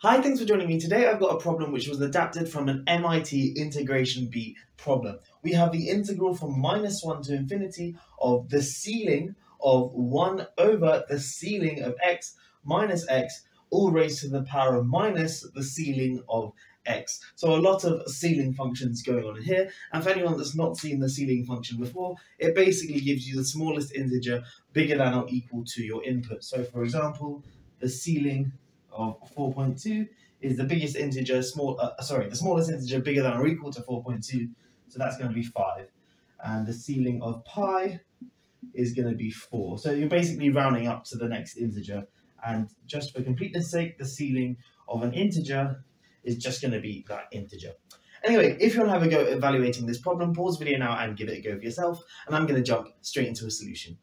Hi, thanks for joining me. Today I've got a problem which was adapted from an MIT integration Bee problem. We have the integral from minus 1 to infinity of the ceiling of 1 over the ceiling of x minus x all raised to the power of minus the ceiling of x. So a lot of ceiling functions going on in here. And for anyone that's not seen the ceiling function before, it basically gives you the smallest integer bigger than or equal to your input. So for example, the ceiling of 4.2 is the biggest integer, small, uh, sorry, the smallest integer bigger than or equal to 4.2, so that's going to be 5. And the ceiling of pi is going to be 4. So you're basically rounding up to the next integer. And just for completeness sake, the ceiling of an integer is just going to be that integer. Anyway, if you want to have a go at evaluating this problem, pause the video now and give it a go for yourself. And I'm going to jump straight into a solution.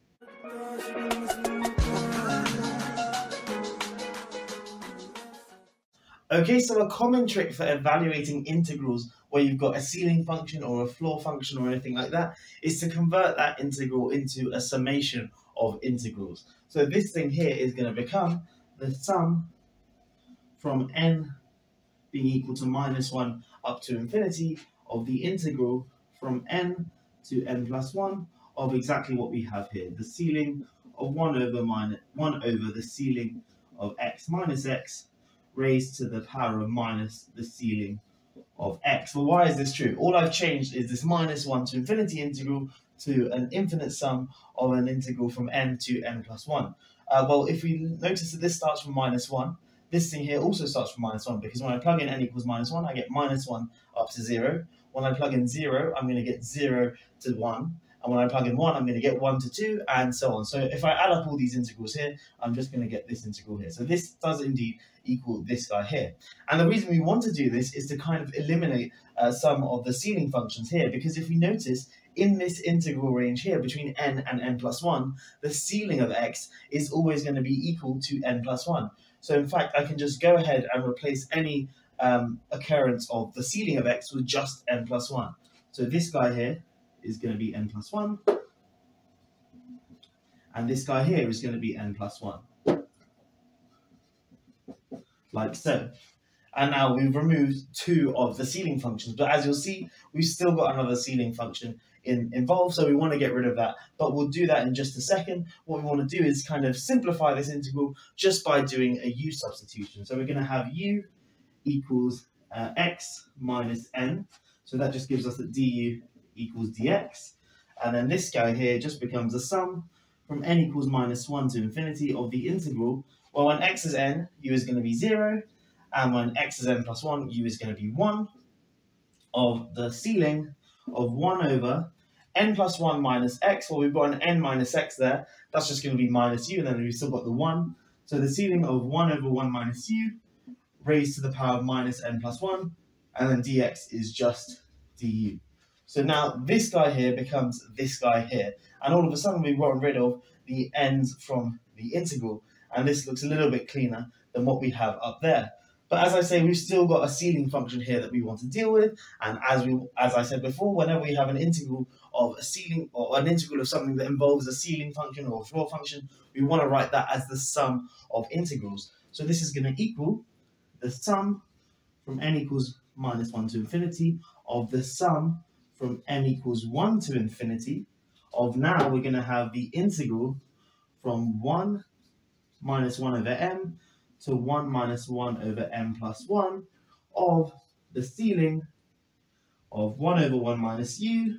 Okay, so a common trick for evaluating integrals where you've got a ceiling function or a floor function or anything like that is to convert that integral into a summation of integrals. So this thing here is going to become the sum from n being equal to minus 1 up to infinity of the integral from n to n plus 1 of exactly what we have here, the ceiling of 1 over minus 1 over the ceiling of x minus x raised to the power of minus the ceiling of x. Well, why is this true? All I've changed is this minus 1 to infinity integral to an infinite sum of an integral from n to n plus 1. Uh, well, if we notice that this starts from minus 1, this thing here also starts from minus 1 because when I plug in n equals minus 1, I get minus 1 up to 0. When I plug in 0, I'm going to get 0 to 1. And when I plug in 1, I'm going to get 1 to 2, and so on. So if I add up all these integrals here, I'm just going to get this integral here. So this does indeed equal this guy here. And the reason we want to do this is to kind of eliminate uh, some of the ceiling functions here, because if we notice, in this integral range here between n and n plus 1, the ceiling of x is always going to be equal to n plus 1. So in fact, I can just go ahead and replace any um, occurrence of the ceiling of x with just n plus 1. So this guy here is going to be n plus 1. And this guy here is going to be n plus 1. Like so. And now we've removed two of the ceiling functions. But as you'll see, we've still got another ceiling function in, involved, so we want to get rid of that. But we'll do that in just a second. What we want to do is kind of simplify this integral just by doing a u substitution. So we're going to have u equals uh, x minus n. So that just gives us that du equals dx. And then this guy here just becomes a sum from n equals minus 1 to infinity of the integral. Well, when x is n, u is going to be 0. And when x is n plus 1, u is going to be 1 of the ceiling of 1 over n plus 1 minus x. Well, we've got an n minus x there. That's just going to be minus u. And then we've still got the 1. So the ceiling of 1 over 1 minus u raised to the power of minus n plus 1. And then dx is just du. So now this guy here becomes this guy here. And all of a sudden we've gotten rid of the ends from the integral. And this looks a little bit cleaner than what we have up there. But as I say, we've still got a ceiling function here that we want to deal with. And as we, as I said before, whenever we have an integral of a ceiling or an integral of something that involves a ceiling function or a floor function, we want to write that as the sum of integrals. So this is going to equal the sum from n equals minus 1 to infinity of the sum from m equals 1 to infinity of now we're going to have the integral from 1 minus 1 over m to 1 minus 1 over m plus 1 of the ceiling of 1 over 1 minus u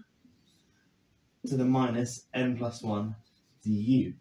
to the minus n plus 1 du.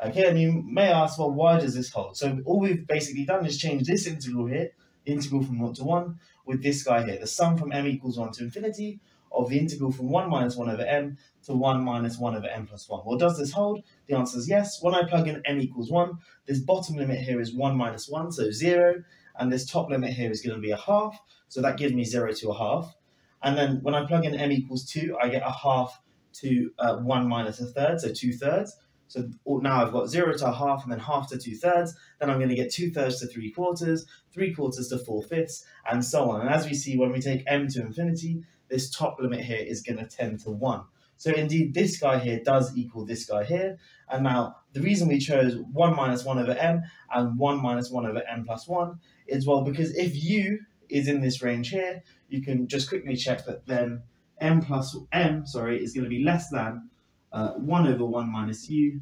Okay, and you may ask, well, why does this hold? So all we've basically done is change this integral here, integral from 0 to 1, with this guy here, the sum from m equals 1 to infinity of the integral from 1 minus 1 over m to 1 minus 1 over m plus 1. Well, does this hold? The answer is yes. When I plug in m equals 1, this bottom limit here is 1 minus 1, so 0, and this top limit here is going to be a half, so that gives me 0 to a half. And then when I plug in m equals 2, I get a half to uh, 1 minus a third, so 2 thirds. So now I've got 0 to a half and then half to 2 thirds. Then I'm going to get 2 thirds to 3 quarters, 3 quarters to 4 fifths, and so on. And as we see, when we take m to infinity, this top limit here is going to tend to 1. So indeed, this guy here does equal this guy here. And now the reason we chose 1 minus 1 over m and 1 minus 1 over m plus 1 is, well, because if u is in this range here, you can just quickly check that then m plus m, sorry, is going to be less than uh, 1 over 1 minus u,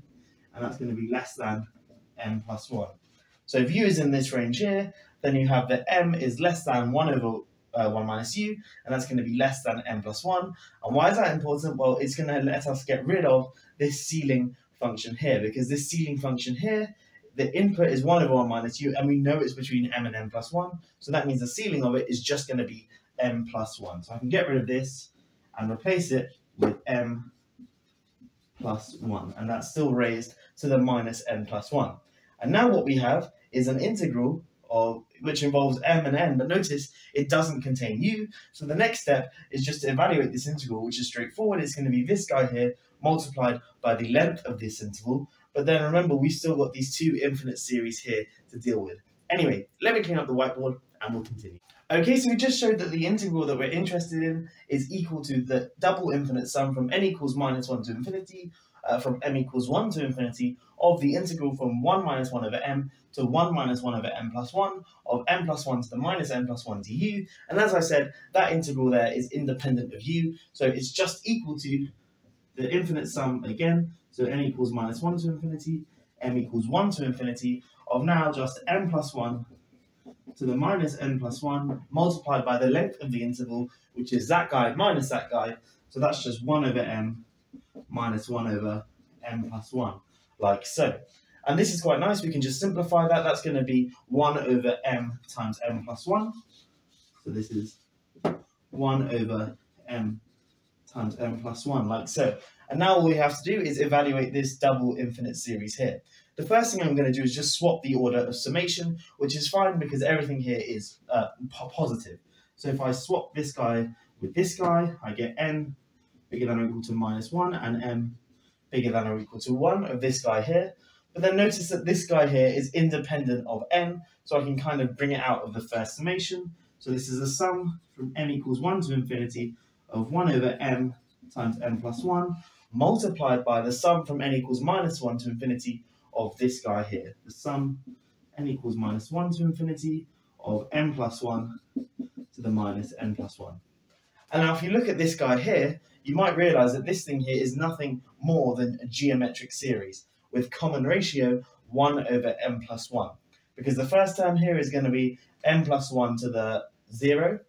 and that's going to be less than m plus 1. So if u is in this range here, then you have that m is less than 1 over uh, 1 minus u, and that's going to be less than m plus 1. And why is that important? Well, it's going to let us get rid of this ceiling function here, because this ceiling function here, the input is 1 over 1 minus u, and we know it's between m and m plus 1, so that means the ceiling of it is just going to be m plus 1. So I can get rid of this and replace it with m plus 1, and that's still raised to the minus n plus 1. And now what we have is an integral of which involves m and n, but notice it doesn't contain u. So the next step is just to evaluate this integral, which is straightforward. It's going to be this guy here multiplied by the length of this interval. But then remember, we've still got these two infinite series here to deal with. Anyway, let me clean up the whiteboard and we'll continue. Okay, so we just showed that the integral that we're interested in is equal to the double infinite sum from n equals minus 1 to infinity, uh, from m equals 1 to infinity, of the integral from 1 minus 1 over m to 1 minus 1 over m plus 1 of m plus 1 to the minus m plus 1 du. And as I said, that integral there is independent of u, so it's just equal to the infinite sum again, so n equals minus 1 to infinity, m equals 1 to infinity, of now just m plus 1 to the minus n plus 1 multiplied by the length of the interval, which is that guy minus that guy, so that's just 1 over m minus 1 over m plus 1, like so. And this is quite nice, we can just simplify that, that's going to be 1 over m times m plus 1, so this is 1 over m times m plus 1, like so. And now all we have to do is evaluate this double infinite series here. The first thing I'm going to do is just swap the order of summation, which is fine because everything here is uh, positive. So if I swap this guy with this guy, I get n bigger than or equal to minus 1 and m bigger than or equal to 1 of this guy here. But then notice that this guy here is independent of n, so I can kind of bring it out of the first summation. So this is a sum from m equals 1 to infinity of 1 over m times n plus 1 multiplied by the sum from n equals minus 1 to infinity of this guy here. The sum n equals minus 1 to infinity of n plus 1 to the minus n plus 1. And now if you look at this guy here, you might realize that this thing here is nothing more than a geometric series with common ratio 1 over m plus 1. Because the first term here is going to be m plus 1 to the 0,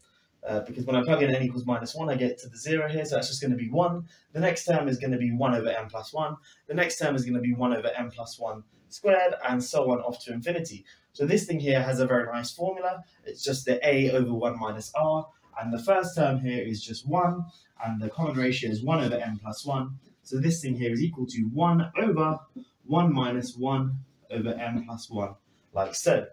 uh, because when I plug in n equals minus 1, I get to the 0 here, so that's just going to be 1. The next term is going to be 1 over n plus 1. The next term is going to be 1 over n plus 1 squared, and so on off to infinity. So this thing here has a very nice formula. It's just the a over 1 minus r, and the first term here is just 1, and the common ratio is 1 over n plus 1. So this thing here is equal to 1 over 1 minus 1 over n plus 1, like so.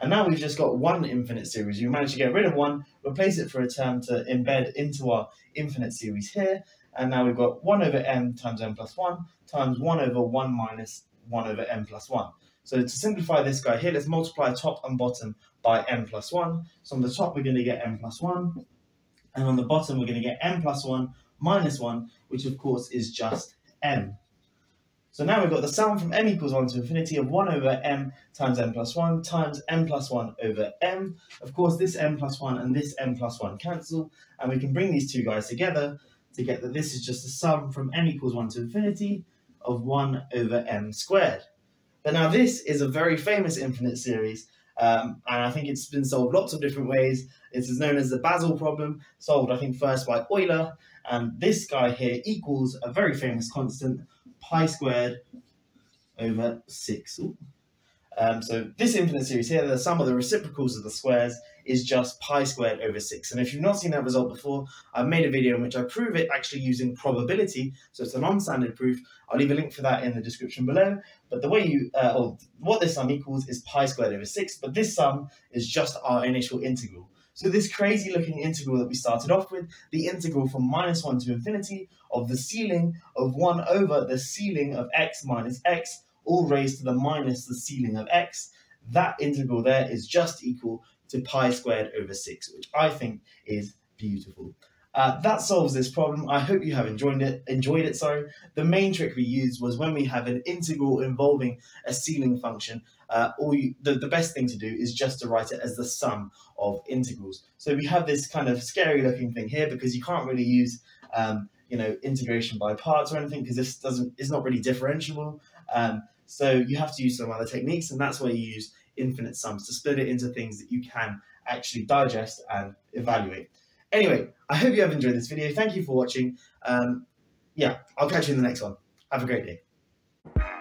And now we've just got one infinite series. We managed to get rid of one, replace it for a term to embed into our infinite series here. And now we've got 1 over m times n plus 1 times 1 over 1 minus 1 over n plus 1. So to simplify this guy here, let's multiply top and bottom by n plus 1. So on the top, we're going to get n plus 1. And on the bottom, we're going to get n plus 1 minus 1, which of course is just m. So now we've got the sum from m equals 1 to infinity of 1 over m times m plus 1 times m plus 1 over m. Of course, this m plus 1 and this m plus 1 cancel, and we can bring these two guys together to get that this is just the sum from m equals 1 to infinity of 1 over m squared. But now this is a very famous infinite series, um, and I think it's been solved lots of different ways. This is known as the Basel problem, solved I think first by Euler, and this guy here equals a very famous constant, pi squared over 6. Um, so this infinite series here, the sum of the reciprocals of the squares is just pi squared over 6. And if you've not seen that result before, I've made a video in which I prove it actually using probability. So it's a non-standard proof. I'll leave a link for that in the description below. But the way you, uh, or what this sum equals is pi squared over 6. But this sum is just our initial integral. So this crazy looking integral that we started off with, the integral from minus 1 to infinity of the ceiling of 1 over the ceiling of x minus x, all raised to the minus the ceiling of x, that integral there is just equal to pi squared over 6, which I think is beautiful. Uh, that solves this problem. I hope you have enjoyed it. Enjoyed it. Sorry. The main trick we used was when we have an integral involving a ceiling function. Uh, all you, the, the best thing to do is just to write it as the sum of integrals. So we have this kind of scary looking thing here because you can't really use um, you know integration by parts or anything because this doesn't is not really differentiable. Um, so you have to use some other techniques, and that's where you use infinite sums to split it into things that you can actually digest and evaluate. Anyway, I hope you have enjoyed this video. Thank you for watching. Um, yeah, I'll catch you in the next one. Have a great day.